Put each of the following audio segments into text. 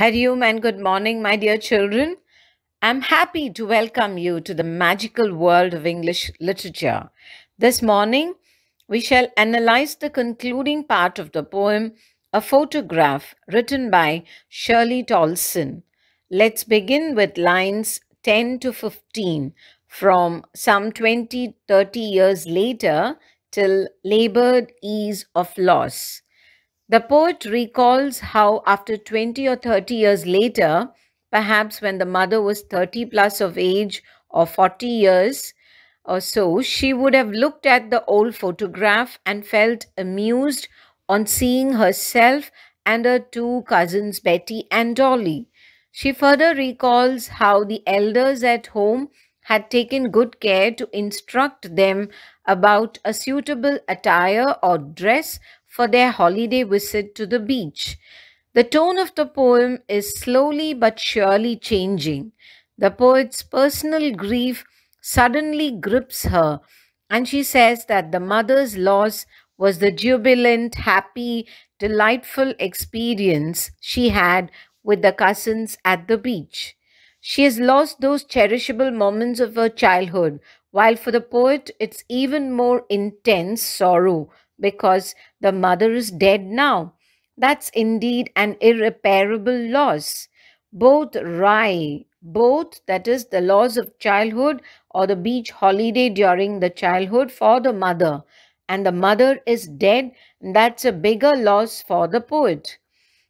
Hariom and good morning, my dear children. I'm happy to welcome you to the magical world of English literature. This morning, we shall analyze the concluding part of the poem, A Photograph, written by Shirley Toulson. Let's begin with lines 10 to 15 from some 20 30 years later till labored ease of loss. The poet recalls how, after 20 or 30 years later, perhaps when the mother was 30 plus of age or 40 years or so, she would have looked at the old photograph and felt amused on seeing herself and her two cousins, Betty and Dolly. She further recalls how the elders at home had taken good care to instruct them about a suitable attire or dress for their holiday visit to the beach. The tone of the poem is slowly but surely changing. The poet's personal grief suddenly grips her, and she says that the mother's loss was the jubilant, happy, delightful experience she had with the cousins at the beach. She has lost those cherishable moments of her childhood, while for the poet it's even more intense sorrow because the mother is dead now. That's indeed an irreparable loss. Both wry, both that is the loss of childhood or the beach holiday during the childhood for the mother, and the mother is dead, that's a bigger loss for the poet.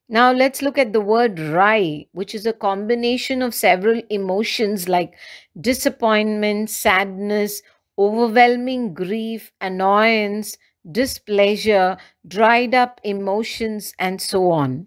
Now let's look at the word wry, which is a combination of several emotions like disappointment, sadness, overwhelming grief, annoyance, displeasure, dried up emotions, and so on.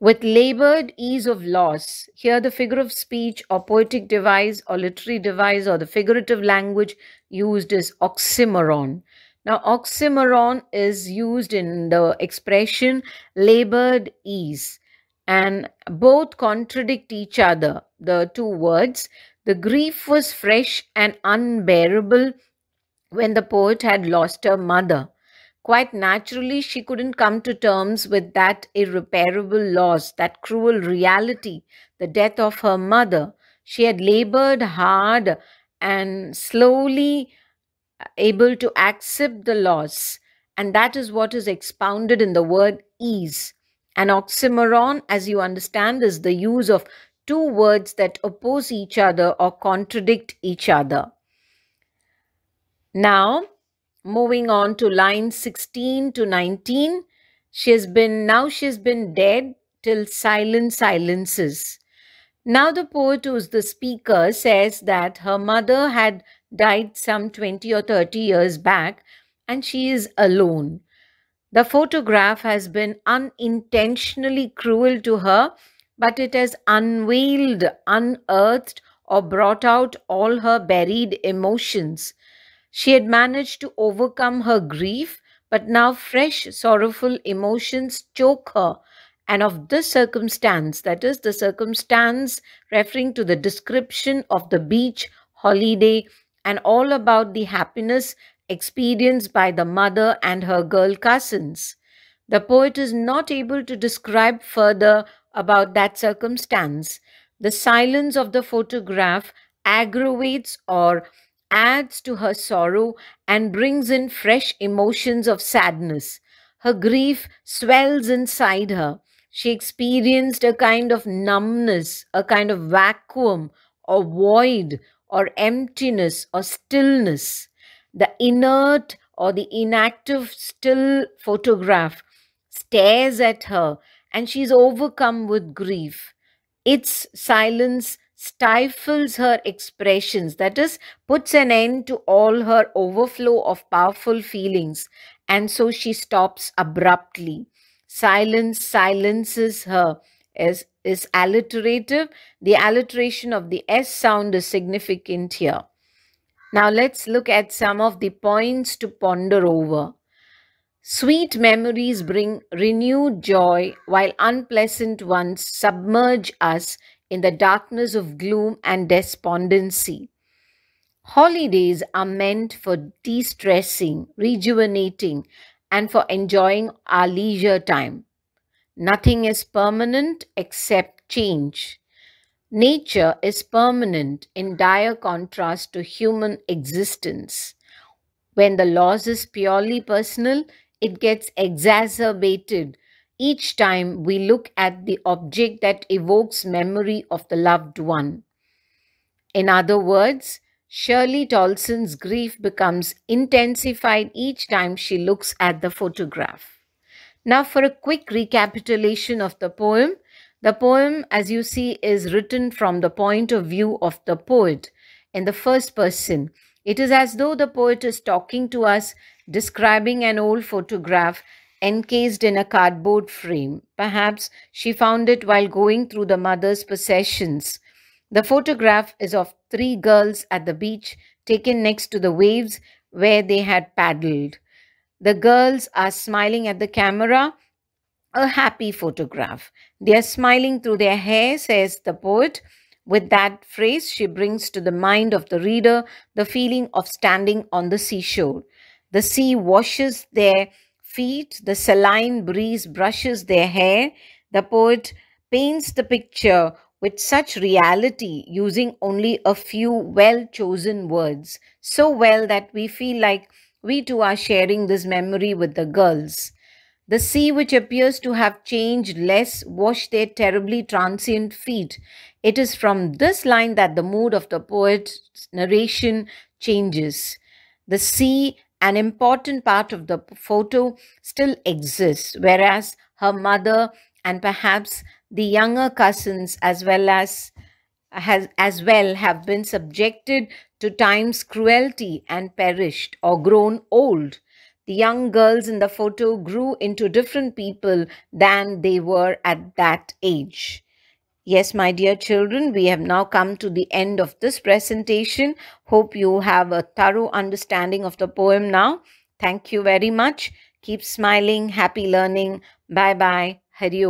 With labored ease of loss, here the figure of speech or poetic device or literary device or the figurative language used is oxymoron. Now, oxymoron is used in the expression labored ease, and both contradict each other, the two words. The grief was fresh and unbearable when the poet had lost her mother. Quite naturally, she couldn't come to terms with that irreparable loss, that cruel reality, the death of her mother. She had labored hard and slowly uh, able to accept the loss. And that is what is expounded in the word ease. An oxymoron, as you understand, is the use of two words that oppose each other or contradict each other. Now, moving on to line 16 to 19, she has been, now she has been dead till silent silences. Now, the poet who's the speaker says that her mother had died some 20 or 30 years back and she is alone. The photograph has been unintentionally cruel to her, but it has unveiled, unearthed, or brought out all her buried emotions. She had managed to overcome her grief, but now fresh sorrowful emotions choke her. And of this circumstance, that is the circumstance referring to the description of the beach holiday and all about the happiness experienced by the mother and her girl cousins. The poet is not able to describe further about that circumstance. The silence of the photograph aggravates or adds to her sorrow and brings in fresh emotions of sadness. Her grief swells inside her. She experienced a kind of numbness, a kind of vacuum or void or emptiness or stillness. The inert or the inactive still photograph stares at her and she's overcome with grief. Its silence stifles her expressions, that is, puts an end to all her overflow of powerful feelings, and so she stops abruptly. Silence silences her is, is alliterative. The alliteration of the S sound is significant here. Now let's look at some of the points to ponder over. Sweet memories bring renewed joy, while unpleasant ones submerge us in the darkness of gloom and despondency. Holidays are meant for de stressing, rejuvenating, and for enjoying our leisure time. Nothing is permanent except change. Nature is permanent in dire contrast to human existence. When the loss is purely personal, it gets exacerbated each time we look at the object that evokes memory of the loved one. In other words, Shirley Toulson's grief becomes intensified each time she looks at the photograph. Now, for a quick recapitulation of the poem, the poem, as you see, is written from the point of view of the poet in the first person. It is as though the poet is talking to us, describing an old photograph encased in a cardboard frame. Perhaps she found it while going through the mother's possessions. The photograph is of three girls at the beach taken next to the waves where they had paddled. The girls are smiling at the camera, a happy photograph. They are smiling through their hair, says the poet. With that phrase, she brings to the mind of the reader the feeling of standing on the seashore. The sea washes their feet, the saline breeze brushes their hair. The poet paints the picture with such reality using only a few well chosen words, so well that we feel like we too are sharing this memory with the girls. The sea, which appears to have changed less, washed their terribly transient feet. It is from this line that the mood of the poet's narration changes. The sea an important part of the photo still exists, whereas her mother and perhaps the younger cousins as well as has as well have been subjected to time's cruelty and perished or grown old. The young girls in the photo grew into different people than they were at that age. Yes, my dear children, we have now come to the end of this presentation. Hope you have a thorough understanding of the poem now. Thank you very much. Keep smiling. Happy learning. Bye bye. Hari